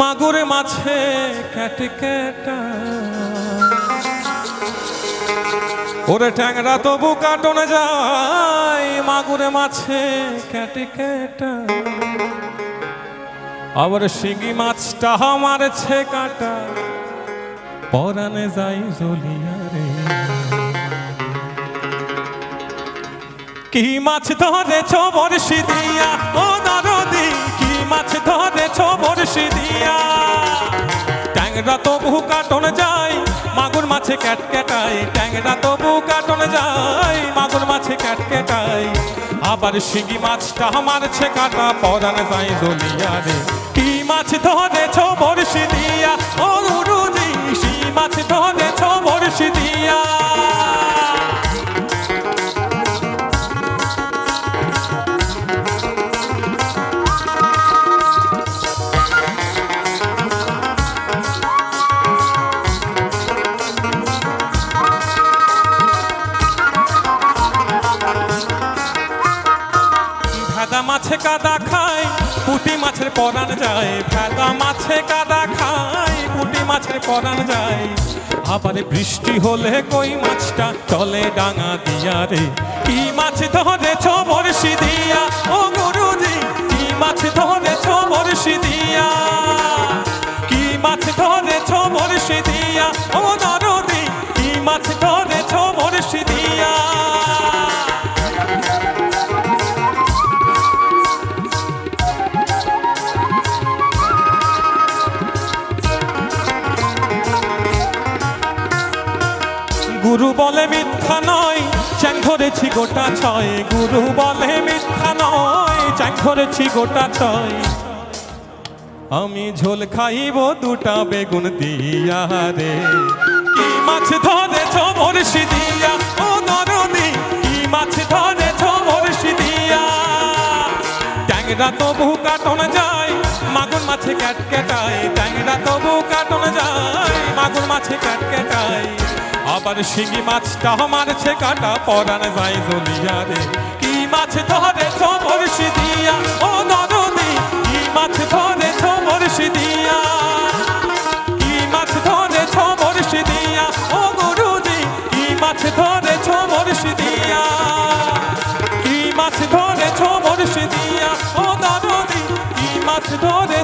মাগুর মাছে ক্যাটে ক্যাটা। ওরে ট্যাংরা তবু কাটনে যায়, মাগুরে মাছে ক্যাটে ক্যাটা। আবার শিঙি মাছটা মারছে কাটা পরানে যাই জলিয়া রে। কি মাছ ধরেছ বর্ষি দিয়া ট্যাংরা তবু কাটন যায় মাগুর মাছে ক্যাট ক্যাটাই। ট্যাংরা তবু কাটন যায় মাগুর মাছে ক্যাট ক্যাটাই। আবার শিঙি মাছটা মারছে কাটা, পরান যায় দলিয়া রে কি মাছ ধরেছ বর্ষি দিয়া? ভেদা মাছে কাদা খায়, পুটি মাছের পরান যায়। ভেদা মাছে কাদা খায়, পুটি মাছের পরান যায়। আবার বৃষ্টি হলে কই মাছটা চলে ডাঙা দিয়া রে। কি মাছ ধরেছ বর্ষি দিয়া? ও গুরুজি, কি মাছ ধরেছ বর্ষি দিয়া? কি মাছ ধরেছ বর্ষি দিয়া? ও গুরু বলে মিথ্যা নয়। চ্যাং ধরেছি গোটা ছয়। গুরু বলে মিথ্যা নয়। চ্যাং ধরেছি গোটা ছয়। আমি ঝোল খাইব দুটা বেগুন দিয়া রে। কি মাছ ধরেছ বর্ষি দিয়া? ও নরদি কি মাছ ধরেছ বর্ষি দিয়া? ট্যাংরা তবু কাটন যায়, মাগুর মাছে ক্যাট ক্যাটাই ট্যাংরা তবু কাটন যায়, মাগুর মাছে ক্যাট ক্যাটাই আবার শিঙি মাছটা মারছে কাটা পরান যায় জলিয়া রে কি মাছ ধরেছ বর্ষি দিয়া? ও নরদি কি মাছ ধরেছ বর্ষি দিয়া? কি মাছ ধরেছ বর্ষি দিয়া? ও গুরুজি, কি মাছ ধরেছ বর্ষি দিয়া? কি মাছ ধরেছ বর্ষি দিয়া? ও কি মাছ ধরেছ